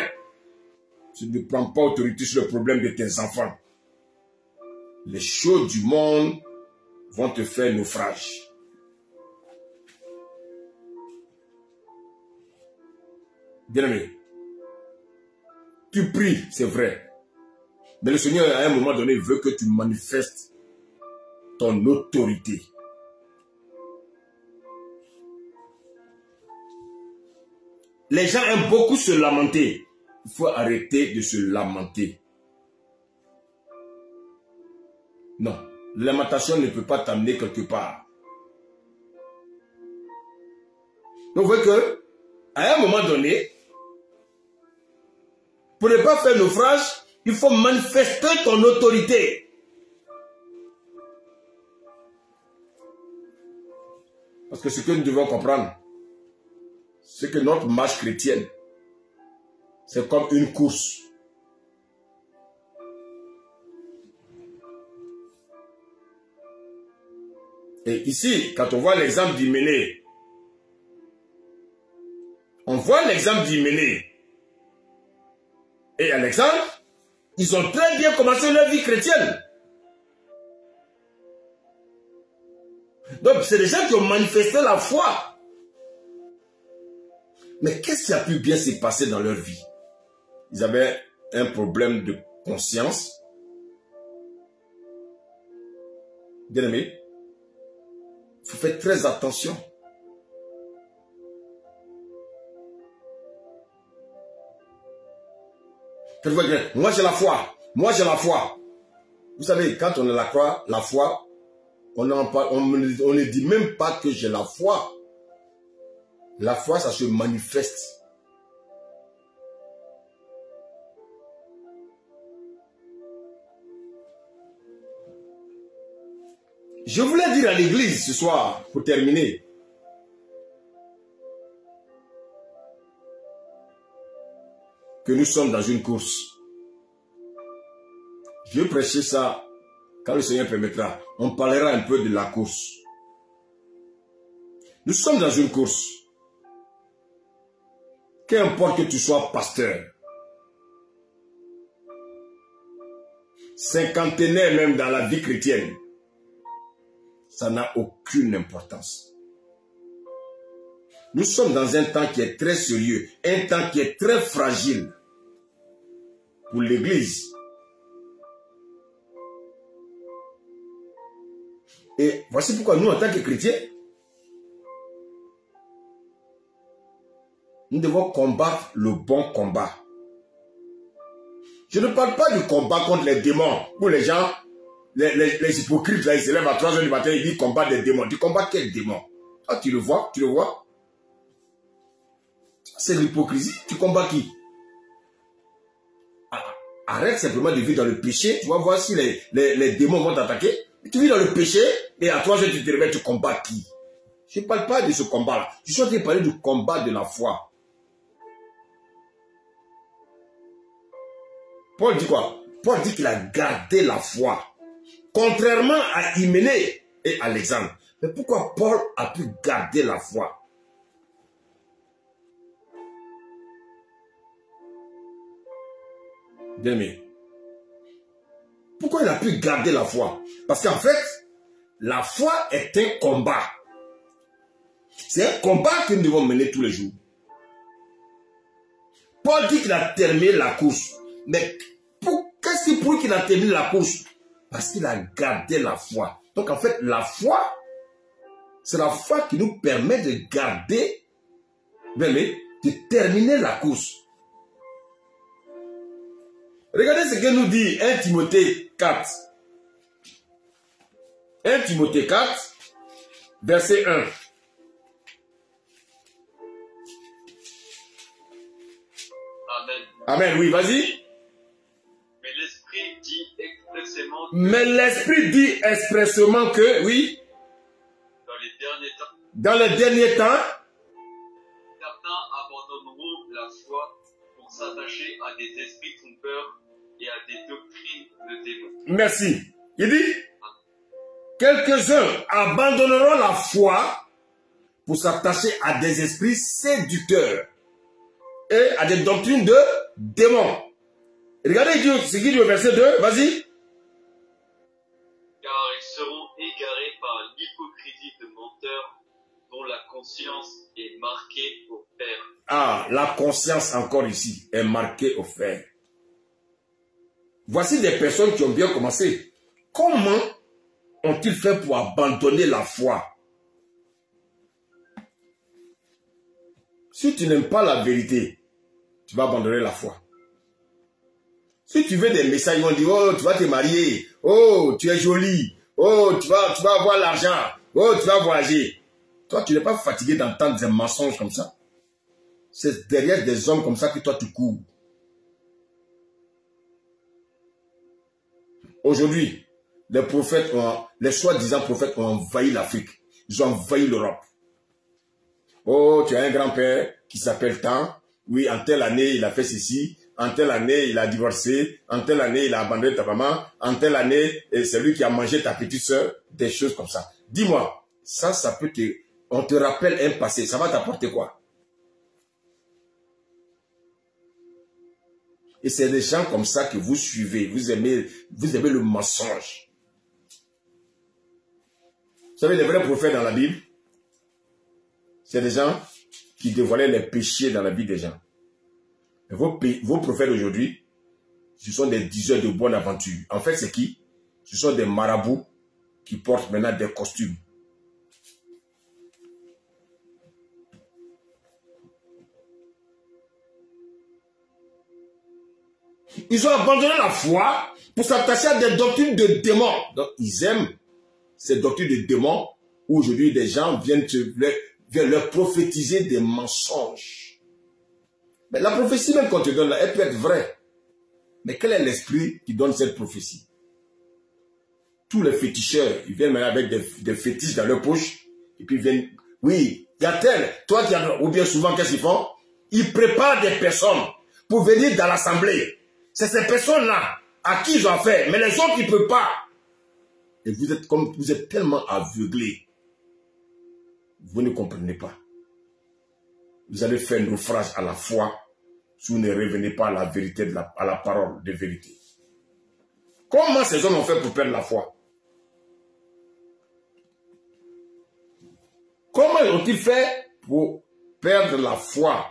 tu ne prends pas autorité sur les problèmes de tes enfants, les choses du monde vont te faire naufrage. Bien-aimé, tu pries, c'est vrai. Mais le Seigneur, à un moment donné, veut que tu manifestes ton autorité. Les gens aiment beaucoup se lamenter. Il faut arrêter de se lamenter. Non, la lamentation ne peut pas t'amener quelque part. Donc, vous voyez que, à un moment donné, pour ne pas faire naufrage, il faut manifester ton autorité. Parce que ce que nous devons comprendre, c'est que notre marche chrétienne, c'est comme une course. Et ici, quand on voit l'exemple d'Hyménée, on voit l'exemple d'Hyménée et Alexandre, ils ont très bien commencé leur vie chrétienne. Donc, c'est des gens qui ont manifesté la foi. Mais qu'est-ce qui a pu bien se passer dans leur vie? Ils avaient un problème de conscience. Bien aimé, il faut faire très attention. Moi j'ai la foi. Moi j'ai la foi. Vous savez, quand on a la foi, la foi, on, on ne dit même pas que j'ai la foi. La foi, ça se manifeste. Je voulais dire à l'église ce soir, pour terminer, que nous sommes dans une course. Je vais prêcher ça quand le Seigneur permettra. On parlera un peu de la course. Nous sommes dans une course. Qu'importe que tu sois pasteur, cinquantenaire même dans la vie chrétienne, ça n'a aucune importance. Nous sommes dans un temps qui est très sérieux, un temps qui est très fragile pour l'Église. Et voici pourquoi nous, en tant que chrétiens, nous devons combattre le bon combat. Je ne parle pas du combat contre les démons, où les gens, les, hypocrites, là, ils se lèvent à 3 h du matin, ils disent combat des démons. Tu combats quel démon? Ah, tu le vois, tu le vois C'est l'hypocrisie. Tu combats qui? Ah, Arrête simplement de vivre dans le péché. Tu vas voir si les, les démons vont t'attaquer. Tu vis dans le péché et à toi, je te réveilles, tu combats qui? Je ne parle pas de ce combat-là. Je suis en train de parler du combat de la foi. Paul dit quoi? Paul dit qu'il a gardé la foi. Contrairement à Hyménée et Alexandre. Mais pourquoi Paul a pu garder la foi? Bien pourquoi il a pu garder la foi? Parce qu'en fait, la foi est un combat. C'est un combat que nous devons mener tous les jours. Paul dit qu'il a terminé la course. Mais qu'est-ce qui prouve qu'il a terminé la course? Parce qu'il a gardé la foi. Donc en fait, la foi, c'est la foi qui nous permet de garder, de terminer la course. Regardez ce que nous dit 1 Timothée 4. 1 Timothée 4, verset 1. Amen. Amen, oui, vas-y. Mais l'Esprit dit expressément que... Mais l'Esprit dit expressément que, oui. Dans les derniers temps. Dans les derniers temps. Certains abandonneront la foi pour s'attacher à des esprits trompeurs et à des doctrines de démons. Merci. Il dit, quelques-uns abandonneront la foi pour s'attacher à des esprits séducteurs et à des doctrines de démons. Regardez ce qu'il dit au verset 2, vas-y. Dont la conscience est marquée au fer. Ah, la conscience encore ici est marquée au fer. Voici des personnes qui ont bien commencé. Comment ont-ils fait pour abandonner la foi? Si tu n'aimes pas la vérité, tu vas abandonner la foi. Si tu veux des messages, ils vont dire, oh, tu vas te marier, oh, tu es jolie, oh, tu vas, tu vas avoir l'argent, oh, tu vas voyager. Toi, tu n'es pas fatigué d'entendre des mensonges comme ça. C'est derrière des hommes comme ça que toi, tu cours. Aujourd'hui, les prophètes ont, les soi-disant prophètes ont envahi l'Afrique. Ils ont envahi l'Europe. Oh, tu as un grand-père qui s'appelle Tant. Oui, en telle année, il a fait ceci. En telle année, il a divorcé. En telle année, il a abandonné ta maman. En telle année, c'est lui qui a mangé ta petite soeur. Des choses comme ça. Dis-moi, ça, ça peut te... On te rappelle un passé. Ça va t'apporter quoi? Et c'est des gens comme ça que vous suivez. Vous aimez, vous aimez le mensonge. Vous savez, les vrais prophètes dans la Bible, c'est des gens qui dévoilaient les péchés dans la vie des gens. vos, vos prophètes aujourd'hui, ce sont des diseurs de bonne aventure. En fait, c'est qui? Ce sont des marabouts qui portent maintenant des costumes. Ils ont abandonné la foi pour s'attacher à des doctrines de démons. Donc, ils aiment ces doctrines de démons où aujourd'hui des gens viennent, leur prophétiser des mensonges. Mais la prophétie même qu'on te donne là, elle peut être vraie. Mais quel est l'esprit qui donne cette prophétie? Tous les féticheurs, ils viennent avec des, fétiches dans leur poche. Et puis ils viennent, oui, il y a tel, toi qui as, ou bien souvent qu'est-ce qu'ils font? Ils préparent des personnes pour venir dans l'assemblée. C'est ces personnes-là à qui ils ont affaire. Mais les autres, ils ne peuvent pas. Et vous êtes comme vous êtes tellement aveuglés. Vous ne comprenez pas. vous allez faire naufrage à la foi si vous ne revenez pas à la vérité, à la parole de vérité. Comment ces hommes ont fait pour perdre la foi? Comment ont-ils fait pour perdre la foi?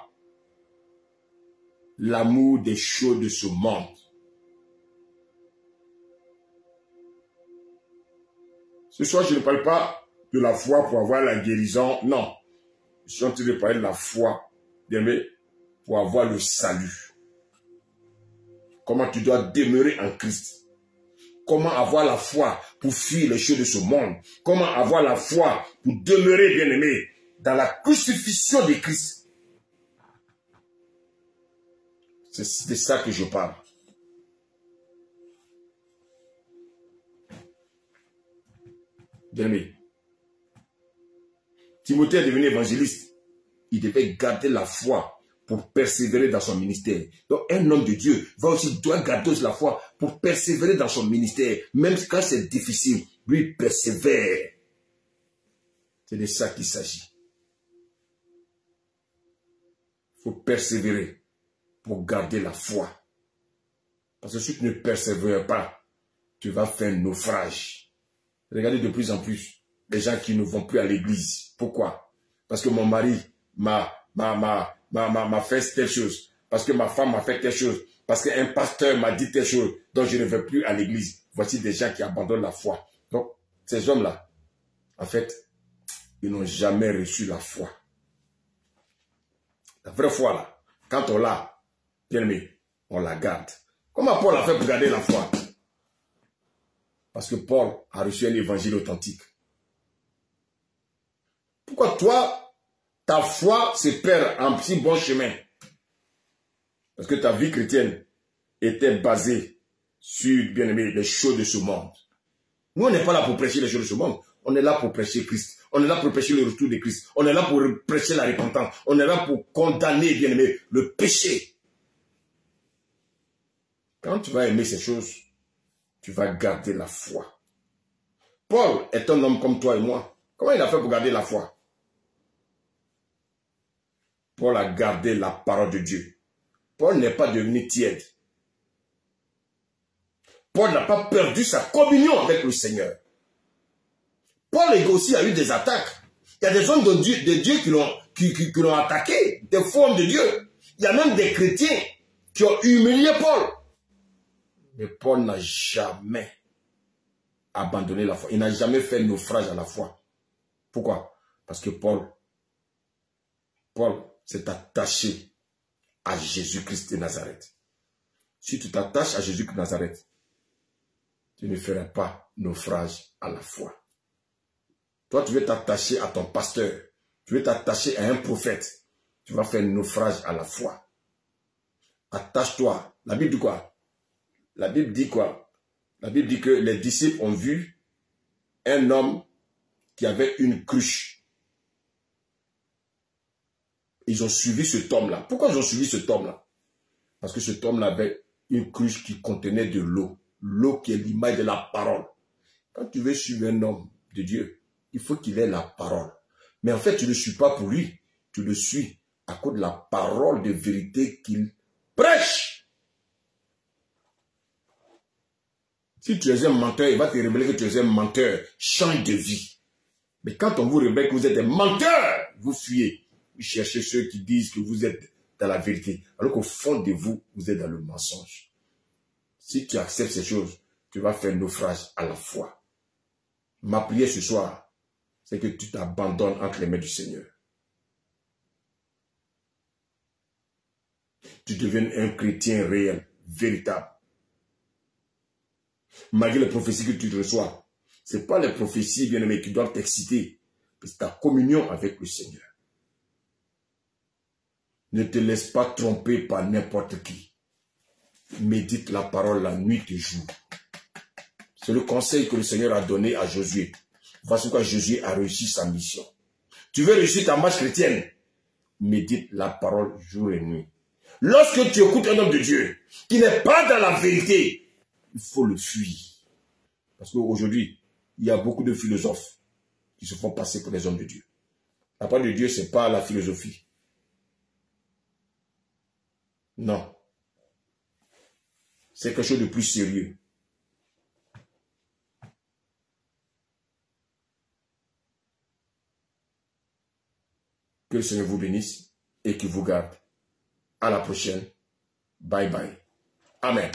L'amour des choses de ce monde. Ce soir, je ne parle pas de la foi pour avoir la guérison. Non. Je suis en train de parler de la foi, d'aimer, pour avoir le salut. Comment tu dois demeurer en Christ? Comment avoir la foi pour fuir les choses de ce monde? Comment avoir la foi pour demeurer, bien-aimé, dans la crucifixion de Christ? C'est de ça que je parle. Bien-aimé, Timothée est devenu évangéliste. Il devait garder la foi pour persévérer dans son ministère. Donc un homme de Dieu va aussi doit garder la foi pour persévérer dans son ministère, même quand c'est difficile. Lui persévère. C'est de ça qu'il s'agit. Il faut persévérer pour garder la foi. Parce que si tu ne persévères pas, tu vas faire un naufrage. Regardez de plus en plus les gens qui ne vont plus à l'église. Pourquoi? Parce que mon mari m'a m'a fait telle chose. Parce que ma femme m'a fait telle chose. Parce qu'un pasteur m'a dit telle chose. Donc je ne vais plus à l'église. Voici des gens qui abandonnent la foi. Donc ces hommes-là, en fait, ils n'ont jamais reçu la foi. La vraie foi, là, quand on l'a, bien aimé, on la garde. Comment Paul a fait pour garder la foi? Parce que Paul a reçu un évangile authentique. Pourquoi toi, ta foi se perd en petit bon chemin Parce que ta vie chrétienne était basée sur, bien aimé, les choses de ce monde. Nous, on n'est pas là pour prêcher les choses de ce monde. On est là pour prêcher Christ. On est là pour prêcher le retour de Christ. On est là pour prêcher la repentance. On est là pour condamner, bien aimé, le péché. Quand tu vas aimer ces choses, tu vas garder la foi. Paul est un homme comme toi et moi. Comment il a fait pour garder la foi? Paul a gardé la parole de Dieu. Paul n'est pas devenu tiède. Paul n'a pas perdu sa communion avec le Seigneur. Paul aussi a eu des attaques. Il y a des hommes de Dieu, qui, l'ont attaqué, des formes de Dieu. Il y a même des chrétiens qui ont humilié Paul. Mais Paul n'a jamais abandonné la foi. Il n'a jamais fait naufrage à la foi. Pourquoi? Parce que Paul, Paul c'est attaché à Jésus-Christ de Nazareth. Si tu t'attaches à Jésus-Christ de Nazareth, tu ne feras pas naufrage à la foi. Toi, tu veux t'attacher à ton pasteur, tu veux t'attacher à un prophète, tu vas faire naufrage à la foi. Attache-toi. La Bible dit quoi? La Bible dit quoi? La Bible dit que les disciples ont vu un homme qui avait une cruche ils ont suivi cet homme-là. Pourquoi ils ont suivi cet homme-là? Parce que cet homme-là avait une cruche qui contenait de l'eau. L'eau qui est l'image de la parole. Quand tu veux suivre un homme de Dieu, il faut qu'il ait la parole. Mais en fait, tu ne le suis pas pour lui. Tu le suis à cause de la parole de vérité qu'il prêche. Si tu es un menteur, il va te révéler que tu es un menteur. Change de vie. Mais quand on vous révèle que vous êtes un menteur, vous fuyez cherchez ceux qui disent que vous êtes dans la vérité, alors qu'au fond de vous, vous êtes dans le mensonge. Si tu acceptes ces choses, tu vas faire naufrage à la foi. Ma prière ce soir, c'est que tu t'abandonnes entre les mains du Seigneur. Tu deviens un chrétien réel, véritable. Malgré les prophéties que tu reçois, ce n'est pas les prophéties, bien aimées, qui doivent t'exciter, c'est ta communion avec le Seigneur. Ne te laisse pas tromper par n'importe qui. Médite la parole la nuit et jour. C'est le conseil que le Seigneur a donné à Josué. Voici pourquoi Josué a réussi sa mission. Tu veux réussir ta marche chrétienne? Médite la parole jour et nuit. Lorsque tu écoutes un homme de Dieu qui n'est pas dans la vérité, il faut le fuir. Parce qu'aujourd'hui, il y a beaucoup de philosophes qui se font passer pour des hommes de Dieu. La parole de Dieu, ce n'est pas la philosophie. Non. C'est quelque chose de plus sérieux. Que le Seigneur vous bénisse et qu'il vous garde. À la prochaine. Bye bye. Amen.